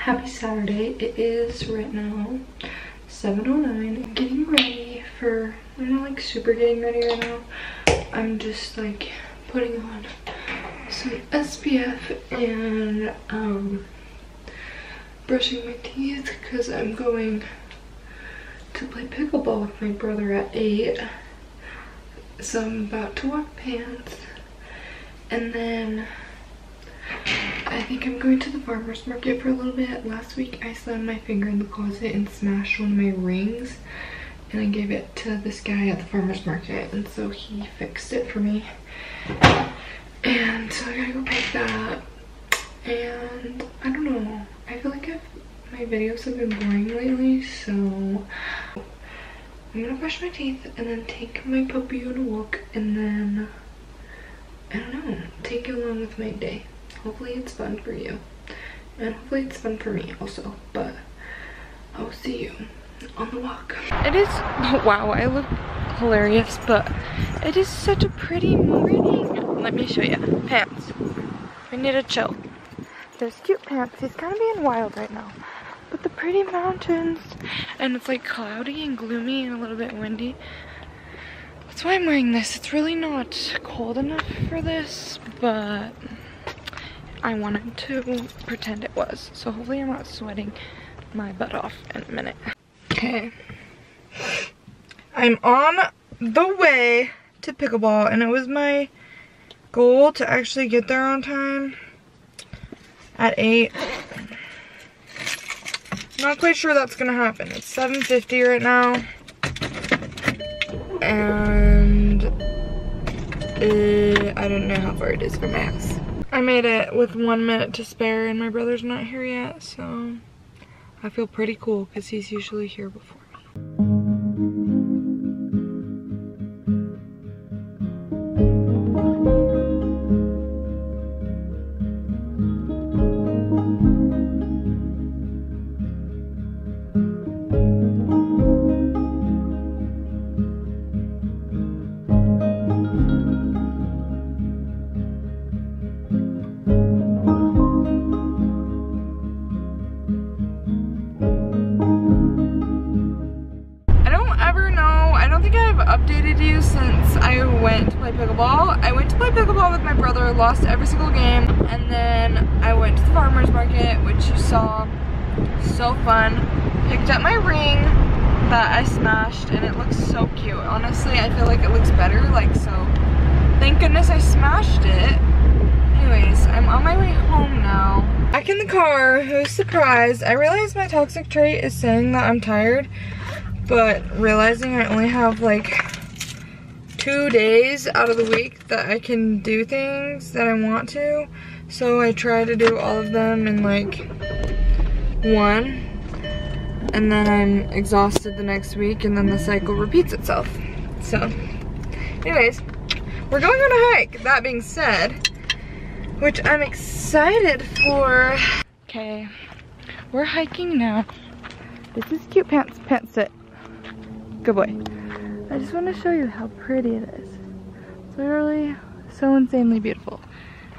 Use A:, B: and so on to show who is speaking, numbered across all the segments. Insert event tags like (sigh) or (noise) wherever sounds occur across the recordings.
A: happy Saturday. It is right now 7.09. I'm getting ready for, I'm not like super getting ready right now. I'm just like putting on some SPF and um, brushing my teeth because I'm going to play pickleball with my brother at 8. So I'm about to walk pants and then I think I'm going to the farmer's market for a little bit. Last week I slammed my finger in the closet and smashed one of my rings and I gave it to this guy at the farmer's market and so he fixed it for me. And so I gotta go pick that. up. And I don't know. I feel like I've, my videos have been boring lately so I'm gonna brush my teeth and then take my puppy on a walk and then I don't know, take it along with my day hopefully it's fun for you. And hopefully it's fun for me also but i'll see you on the walk. It is (laughs) wow i look hilarious but it is such a pretty morning. Let me show you pants. We need to chill. There's cute pants he's kind of being wild right now. But the pretty mountains. And it's like cloudy and gloomy and a little bit windy. That's why i'm wearing this. It's really not cold enough for this but I wanted to pretend it was. So hopefully I'm not sweating my butt off in a minute. Okay. I'm on the way to pickleball and it was my goal to actually get there on time at 8. Not quite sure that's gonna happen. It's 7.50 right now. And uh, I don't know how far it is from my house. I made it with one minute to spare and my brother's not here yet, so I feel pretty cool because he's usually here before lost every single game. And then I went to the farmer's market, which you saw. So fun. Picked up my ring that I smashed and it looks so cute. Honestly, I feel like it looks better, like so. Thank goodness I smashed it. Anyways, I'm on my way home now. Back in the car, who's surprised? I realized my toxic trait is saying that I'm tired, but realizing I only have like two days out of the week that I can do things that I want to. So I try to do all of them in like one. And then I'm exhausted the next week and then the cycle repeats itself. So anyways, we're going on a hike. That being said, which I'm excited for. Okay, we're hiking now. This is cute pants, pants sit. Good boy. I just want to show you how pretty it is. It's literally so insanely beautiful.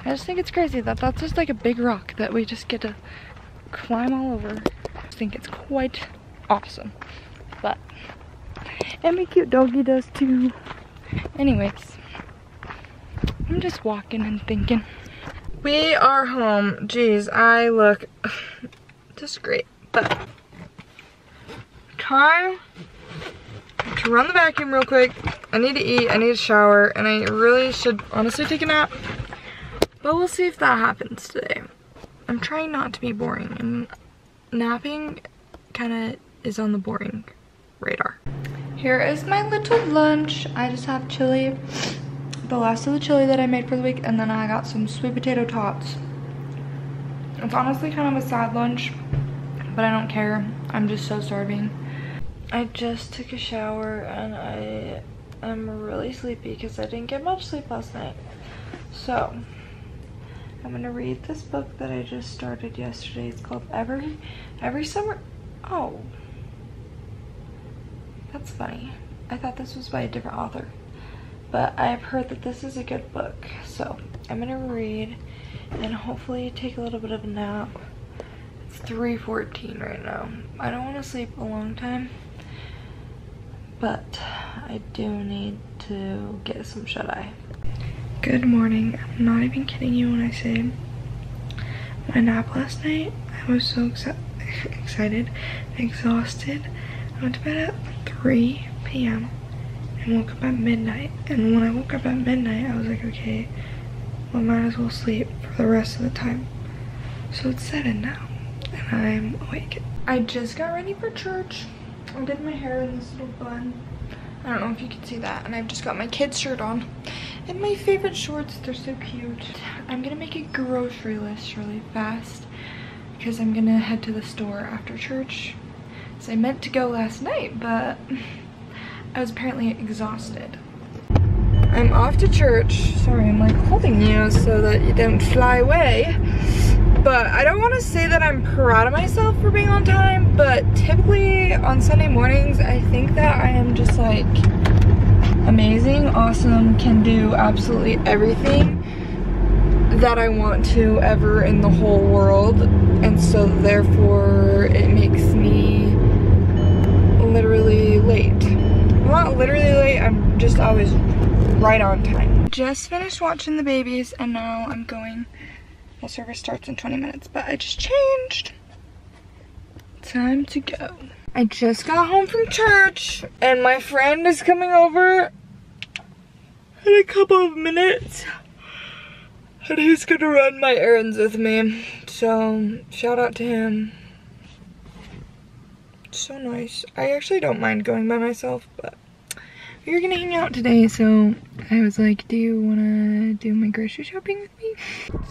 A: I just think it's crazy that that's just like a big rock that we just get to climb all over. I think it's quite awesome. But, and my cute doggy does too. Anyways, I'm just walking and thinking. We are home. Jeez, I look (sighs) just great. But, time to run the vacuum real quick. I need to eat, I need to shower, and I really should honestly take a nap. But we'll see if that happens today. I'm trying not to be boring, and napping kind of is on the boring radar. Here is my little lunch. I just have chili, the last of the chili that I made for the week, and then I got some sweet potato tots. It's honestly kind of a sad lunch, but I don't care. I'm just so starving. I just took a shower and I am really sleepy because I didn't get much sleep last night. So, I'm gonna read this book that I just started yesterday. It's called Every Every Summer. Oh, that's funny. I thought this was by a different author, but I've heard that this is a good book. So I'm gonna read and hopefully take a little bit of a nap. It's 3.14 right now. I don't want to sleep a long time, but I do need to get some shut-eye. Good morning. I'm not even kidding you when I say my nap last night. I was so exci (laughs) excited, exhausted. I went to bed at 3 p.m. and woke up at midnight. And when I woke up at midnight, I was like, okay, well, I might as well sleep for the rest of the time. So it's 7 now, and I'm awake. I just got ready for church. I did my hair in this little bun. I don't know if you can see that. And I've just got my kid's shirt on. And my favorite shorts, they're so cute. I'm gonna make a grocery list really fast because I'm gonna head to the store after church. So I meant to go last night, but (laughs) I was apparently exhausted. I'm off to church. Sorry, I'm like holding you so that you don't fly away. But I don't want to say that I'm proud of myself for being on time, but typically on Sunday mornings, I think that I am just like amazing, awesome, can do absolutely everything that I want to ever in the whole world. And so therefore it makes me literally late. I'm not literally late, I'm just always right on time. Just finished watching the babies and now I'm going, the service starts in 20 minutes, but I just changed. Time to go. I just got home from church and my friend is coming over in a couple of minutes. And he's gonna run my errands with me. So shout out to him. So nice. I actually don't mind going by myself, but we are gonna hang out today, so I was like, do you wanna do my grocery shopping with me?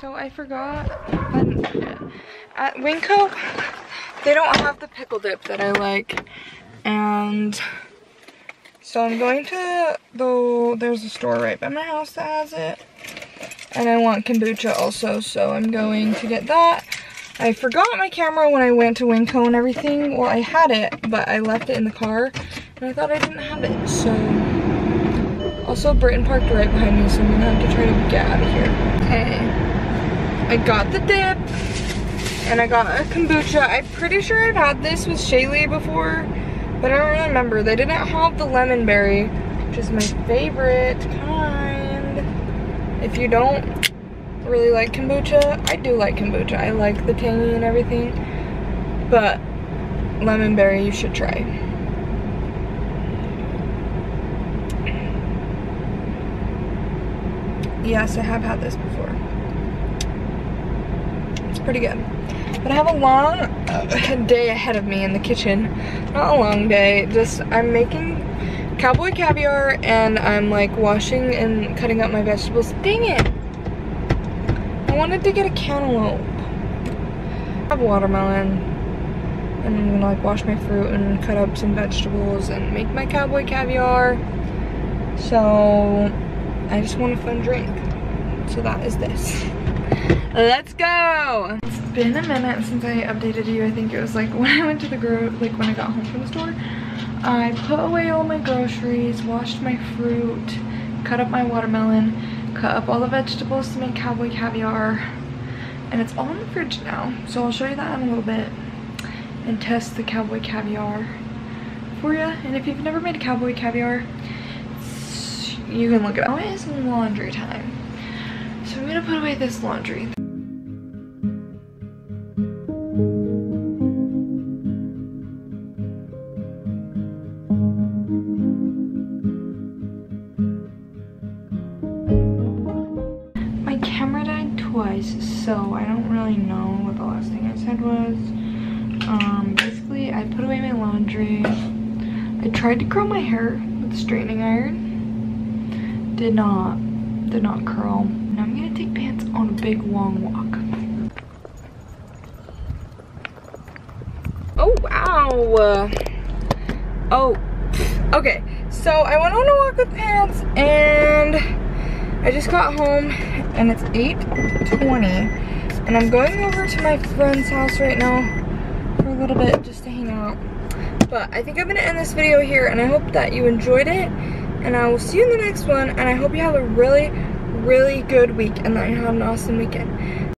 A: So I forgot, at Winco, they don't have the pickle dip that I like. And so I'm going to, though there's a store right by my house that has it. And I want kombucha also, so I'm going to get that. I forgot my camera when I went to Winco and everything. Well, I had it, but I left it in the car. And I thought I didn't have it, so... Also, Britain parked right behind me, so I'm gonna have to try to get out of here. Okay. I got the dip. And I got a kombucha. I'm pretty sure I've had this with Shaylee before. But I don't really remember. They didn't have the lemon berry, which is my favorite kind. If you don't really like kombucha. I do like kombucha. I like the tangy and everything. But lemon berry you should try. Yes, I have had this before. It's pretty good. But I have a long uh, (laughs) day ahead of me in the kitchen. Not a long day, just I'm making cowboy caviar and I'm like washing and cutting up my vegetables. Dang it! I wanted to get a cantaloupe. I have watermelon. And I'm gonna like wash my fruit and cut up some vegetables and make my cowboy caviar. So I just want a fun drink. So that is this. Let's go! It's been a minute since I updated you. I think it was like (laughs) when I went to the gro like when I got home from the store. I put away all my groceries, washed my fruit, cut up my watermelon, cut up all the vegetables to make cowboy caviar and it's all in the fridge now so I'll show you that in a little bit and test the cowboy caviar for you and if you've never made cowboy caviar you can look it up. Now it is laundry time so I'm gonna put away this laundry My camera died twice, so I don't really know what the last thing I said was. Um, basically, I put away my laundry. I tried to curl my hair with a straightening iron. Did not, did not curl. Now I'm gonna take pants on a big long walk. Oh, wow. Oh, okay. So I went on a walk with pants and I just got home and it's 8.20 and I'm going over to my friend's house right now for a little bit just to hang out. But I think I'm gonna end this video here and I hope that you enjoyed it and I will see you in the next one and I hope you have a really, really good week and that you have an awesome weekend.